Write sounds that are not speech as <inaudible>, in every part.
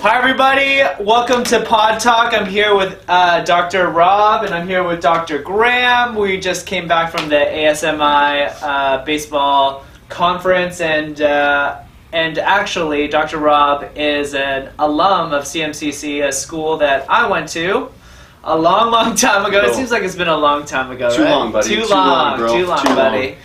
Hi, everybody. Welcome to Pod Talk. I'm here with uh, Dr. Robb and I'm here with Dr. Graham. We just came back from the ASMI uh, baseball conference, and uh, and actually, Dr. Robb is an alum of CMCC, a school that I went to a long, <laughs> long time ago. It seems like it's been a long time ago. Too right? long, buddy. Too, Too long, long. Too long, Too buddy. long.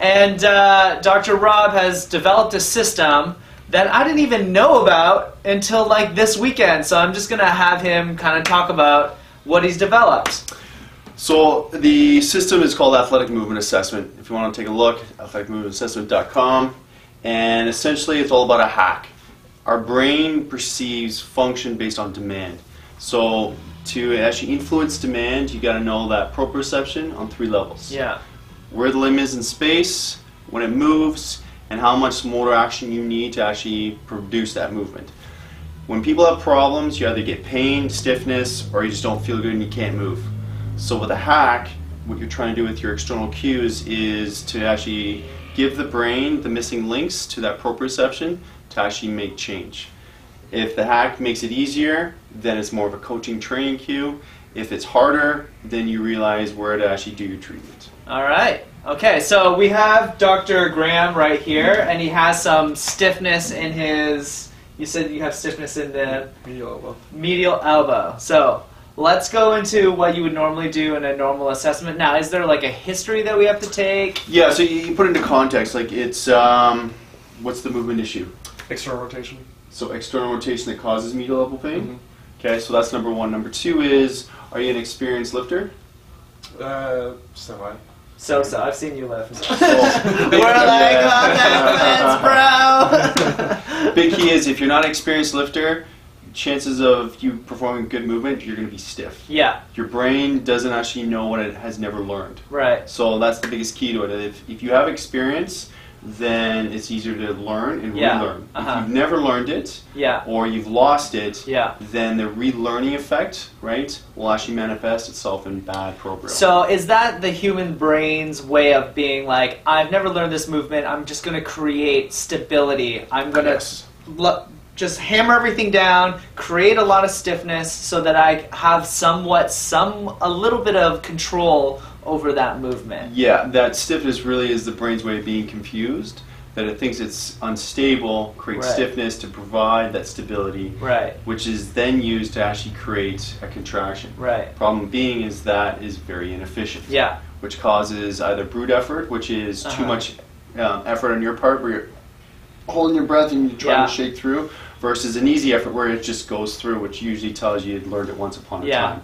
And uh, Dr. Robb has developed a system that I didn't even know about until like this weekend. So I'm just gonna have him kind of talk about what he's developed. So the system is called Athletic Movement Assessment. If you want to take a look, athleticmovementassessment.com. And essentially it's all about a hack. Our brain perceives function based on demand. So to actually influence demand, you got to know that proprioception on three levels. Yeah. Where the limb is in space, when it moves, and how much motor action you need to actually produce that movement. When people have problems, you either get pain, stiffness, or you just don't feel good and you can't move. So with a hack, what you're trying to do with your external cues is to actually give the brain the missing links to that proprioception to actually make change. If the hack makes it easier, then it's more of a coaching training cue. If it's harder, then you realize where to actually do your treatment. All right. Okay, so we have Dr. Graham right here, and he has some stiffness in his. You said you have stiffness in the Medial elbow. medial elbow. So let's go into what you would normally do in a normal assessment. Now, is there like a history that we have to take? Yeah, so you, you put into context. Like it's um, what's the movement issue? External rotation. So external rotation that causes medial elbow pain. Mhm. Okay, so that's number one. Number two is, are you an experienced lifter? Uh, semi. So, so I've seen you lift. <laughs> We're like, yeah. oh, <laughs> bro. <laughs> Big key is if you're not an experienced lifter, chances of you performing good movement, you're going to be stiff. yeah, Your brain doesn't actually know what it has never learned. right. So that's the biggest key to it. If, if you have experience, then it's easier to learn and Yeah, relearn. uh-huh. If you've never learned it Yeah, or you've lost it, yeah. then the relearning effect, right, will actually manifest itself in bad program. So is that the human brain's way of being like, I've never learned this movement. I'm just going to create stability. I'm going to Yes. lo- just hammer everything down, create a lot of stiffness so that I have somewhat some a little bit of control over that movement. Yeah, that stiffness really is the brain's way of being confused. That it thinks it's unstable, creates Right. stiffness to provide that stability, Right. which is then used to actually create a contraction. Right. Problem being is that is very inefficient. Yeah. which causes either brute effort, which is Uh-huh. too much um, effort on your part where you're holding your breath and you're trying Yeah. to shake through, versus an easy effort where it just goes through, which usually tells you you'd learned it once upon a Yeah. time.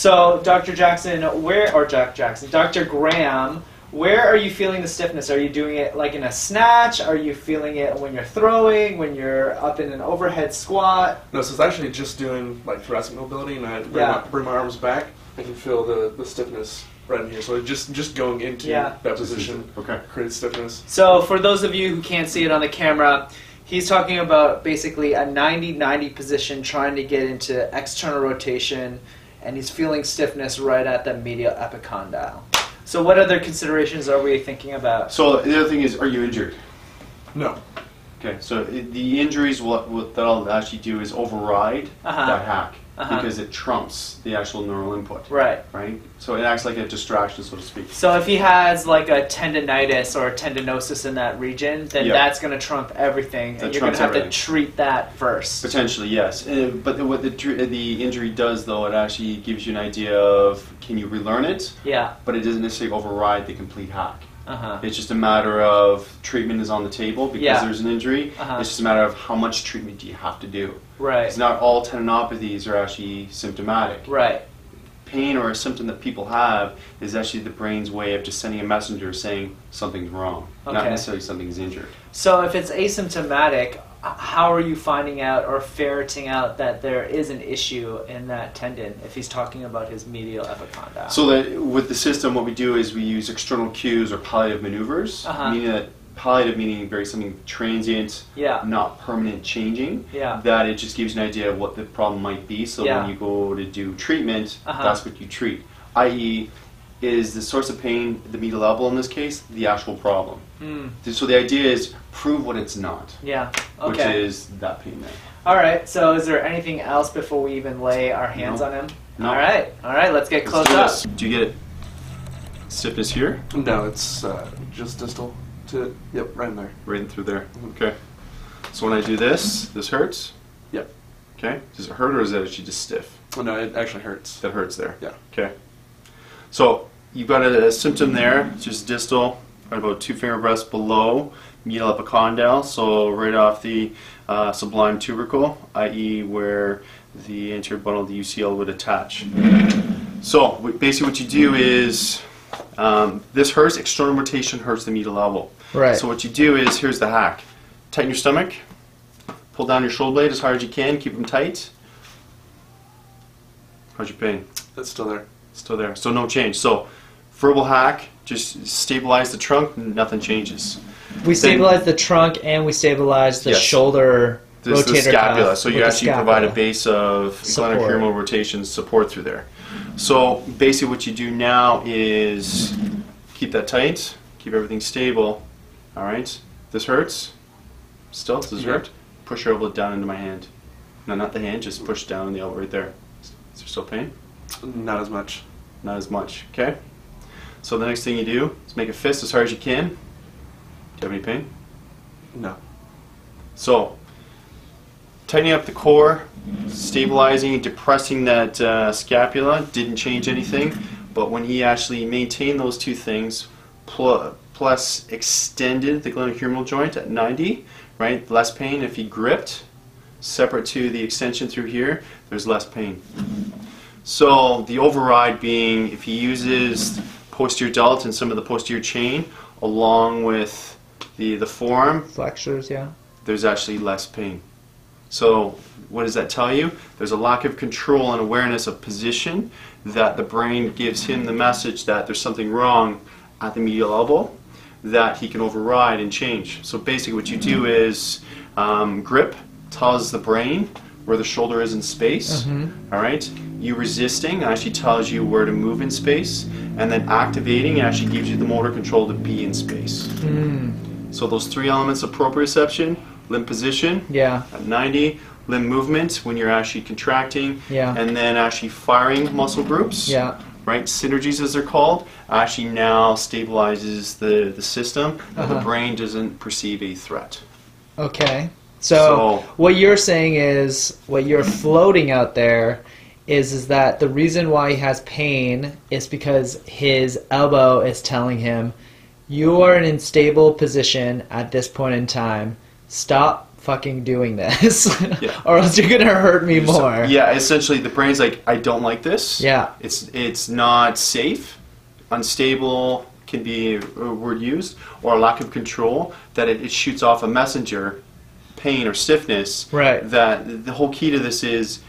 So, Dr. Jackson, where or Jack Jackson, Dr. Graham, where are you feeling the stiffness? Are you doing it like in a snatch? Are you feeling it when you're throwing? When you're up in an overhead squat? No, so it's actually just doing like thoracic mobility, and I bring, Yeah. my, bring my arms back. I can feel the, the stiffness right in here. So just just going into Yeah. that position Okay. creates stiffness. So, for those of you who can't see it on the camera, he's talking about basically a 90 90 position trying to get into external rotation, and he's feeling stiffness right at the medial epicondyle. So, what other considerations are we thinking about? So the other thing is, are you injured? No. Okay, so the injuries, what, what that'll actually do is override Uh-huh. that hack Uh-huh. because it trumps the actual neural input, Right. right? So it acts like a distraction, so to speak. So if he has like a tendonitis or a tendinosis in that region, then Yeah. that's going to trump everything, That and you're going to have everything. to treat that first. Potentially, yes. Uh, but what the, tr- the injury does, though, it actually gives you an idea of can you relearn it, Yeah. but it doesn't necessarily override the complete hack. Uh huh. It's just a matter of treatment is on the table because Yeah. there's an injury. Uh-huh. It's just a matter of how much treatment do you have to do. Right. It's not all tendinopathies are actually symptomatic. Right. Pain or a symptom that people have is actually the brain's way of just sending a messenger saying something's wrong, not necessarily something's injured. So if it's asymptomatic, how are you finding out or ferreting out that there is an issue in that tendon if he's talking about his medial epicondyle? So that with the system, what we do is we use external cues or palliative maneuvers, Uh-huh. meaning that palliative meaning very something transient, yeah. not permanent changing. Yeah. That it just gives you an idea of what the problem might be. So Yeah. when you go to do treatment, Uh-huh. that's what you treat. I.e., is the source of pain the medial elbow in this case the actual problem. Hmm. So the idea is prove what it's not, Yeah. which is that pain there. All right. So, is there anything else before we even lay our hands No. on him? No. All right. All right. Let's get Let's close do up. Do you get it stiffness here? No, it's uh, just distal to yep, right in there. Right in through there. Okay. So when I do this, this hurts? Yep. Okay. Does it hurt or is that actually just stiff? Oh, no, it actually hurts. That hurts there. Yeah. Okay. So you've got a, a symptom there, it's just distal, right about two finger breaths below medial epicondyle, so right off the uh, sublime tubercle, i.e., where the anterior bundle of the UCL would attach. So basically, what you do is um, this hurts, external rotation hurts the medial elbow. Right. So what you do is here's the hack: tighten your stomach, pull down your shoulder blade as hard as you can, keep them tight. How's your pain? That's still there. Still there. So no change. So verbal hack, just stabilize the trunk, nothing changes. We stabilize the trunk and we stabilize the Yes. shoulder This is the scapula. cuff So you actually provide a base of glenohumeral rotation support through there. So basically what you do now is keep that tight, keep everything stable. All right. This hurts. Still, does it Yeah. hurt? Push your elbow down into my hand. No, not the hand. Just push down in the elbow right there. Is there still pain? Not as much. Not as much. Okay. So the next thing you do is make a fist as hard as you can. Do you have any pain? No. So, tightening up the core, stabilizing, depressing that uh, scapula didn't change anything. But when he actually maintained those two things, pl- plus extended the glenohumeral joint at 90, right? Less pain if he gripped, separate to the extension through here, there's less pain. So the override being if he uses posterior delt and some of the posterior chain along with the, the forearm, flexors, yeah. there's actually less pain. So, what does that tell you? There's a lack of control and awareness of position that the brain gives him the message that there's something wrong at the medial elbow that he can override and change. So, basically, what you do is um, grip tells the brain where the shoulder is in space. All right. You resisting actually tells you where to move in space, and then activating actually gives you the motor control to be in space. So those three elements of proprioception, limb position Yeah. at 90, limb movement when you're actually contracting, Yeah. and then actually firing muscle groups, Yeah. right? Synergies as they're called, actually now stabilizes the, the system that the Uh-huh. brain doesn't perceive a threat. Okay. So, So- what you're saying is what you're floating out there is is that the reason why he has pain is because his elbow is telling him you are in an unstable position at this point in time. Stop fucking doing this <laughs> Yeah. or else you're going to hurt me more. Yeah, essentially the brain's like, I don't like this. Yeah. It's it's not safe, unstable can be a word used, or a lack of control that it, it shoots off a messenger, pain or stiffness. Right. That the whole key to this is,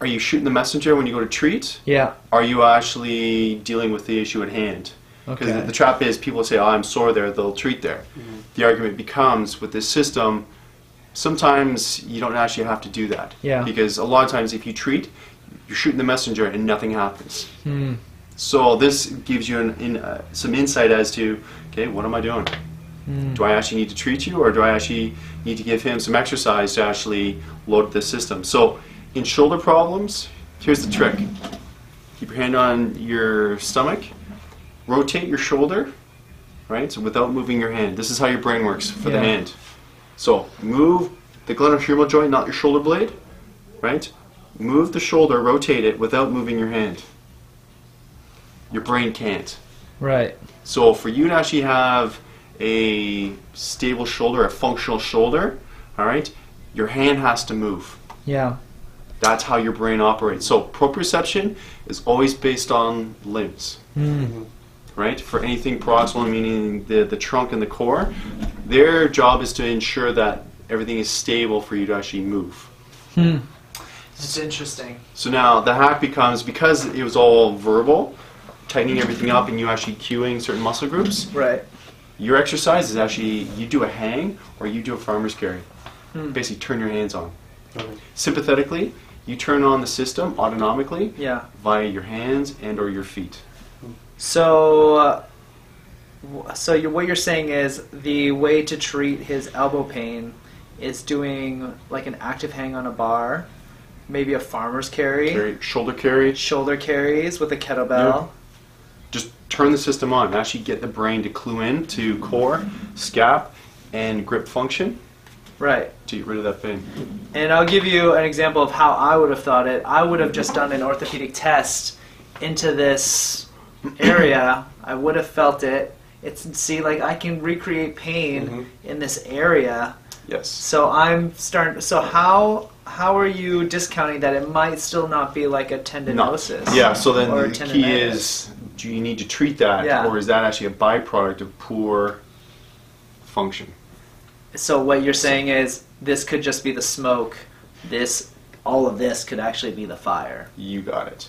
are you shooting the messenger when you go to treat? Yeah. Are you actually dealing with the issue at hand? Because Okay. the, the trap is people say, "Oh, I'm sore there," they'll treat there. The argument becomes with this system, sometimes you don't actually have to do that. Yeah. Because a lot of times, if you treat, you're shooting the messenger and nothing happens. Hmm. So this gives you an, in, uh, some insight as to, okay, what am I doing? Hmm. Do I actually need to treat you, or do I actually need to give him some exercise to actually load the system? So in shoulder problems, here's the trick: keep your hand on your stomach, rotate your shoulder, right? So without moving your hand. This is how your brain works for the hand. So move the glenohumeral joint, not your shoulder blade, right? Move the shoulder, rotate it without moving your hand. Your brain can't. Right. So for you to actually have a stable shoulder, a functional shoulder, all right, your hand has to move. Yeah. That's how your brain operates. So proprioception is always based on limbs, Hmm. right? For anything proximal, meaning the, the trunk and the core, their job is to ensure that everything is stable for you to actually move. Hmm. That's interesting. So now the hack becomes because it was all verbal, tightening everything up and you actually cueing certain muscle groups. Right. Your exercise is actually you do a hang or you do a farmer's carry. Hmm. Basically, turn your hands on. Okay. Sympathetically, you turn on the system autonomically Yeah. via your hands and or your feet. So, uh, w- so you what you're saying is the way to treat his elbow pain is doing like an active hang on a bar, maybe a farmer's carry, Carry, shoulder carry. shoulder carries with a kettlebell. Just turn the system on. and Actually get the brain to clue in to core, scap, and grip function Right. to get rid of that pain. And I'll give you an example of how I would have thought it. I would have just done an orthopedic test into this area. I would have felt it. It's see like I can recreate pain Mhm. in this area. Yes. So I'm starting. So how how are you discounting that it might still not be like a tendinosis? Yeah, so then the key is do you need to treat that Yeah. or is that actually a byproduct of poor function? So what you're saying is this could just be the smoke. This all of this could actually be the fire. You got it.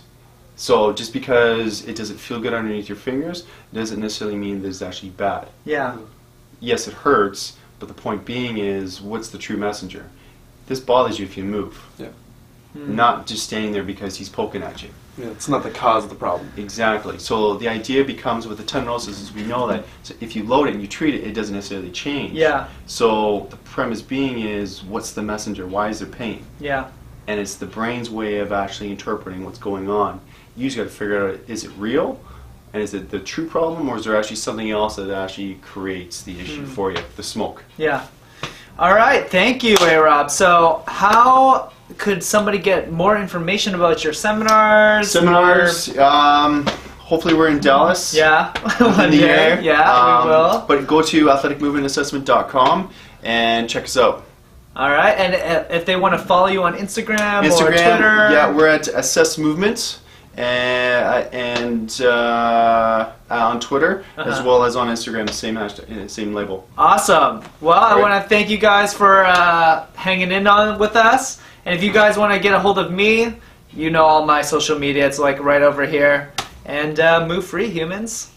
So just because it doesn't feel good underneath your fingers doesn't necessarily mean that it's actually bad. Yeah. Yes, it hurts, but the point being is what's the true messenger? This bothers you if you move, Hmm. not just standing there because he's poking at you. Yeah, it's not the cause of the problem. Exactly. So the idea becomes with the tendinosis is we know that if you load it and you treat it, it doesn't necessarily change. Yeah. So the premise being is what's the messenger? Why is there pain? Yeah. And it's the brain's way of actually interpreting what's going on. You just got to figure out is it real? And is it the true problem, or is there actually something else that actually creates the issue Hmm. for you? The smoke. Yeah. All right. Thank you, A Robb. So, how could somebody get more information about your seminars? Seminars. Um, hopefully, we're in Dallas. Yeah. <laughs> One day. Yeah, Um, we will. But go to athleticmovementassessment.com and check us out. All right. And uh, if they want to follow you on Instagram, or Twitter, Yeah, we're at Assess Movement. And, and uh, on Twitter as Uh-huh. well as on Instagram, same hashtag, uh, same label. Awesome. Well, I want to thank you guys for uh, hanging in on with us. And if you guys want to get a hold of me, you know all my social media. It's like right over here. And uh, move free, humans.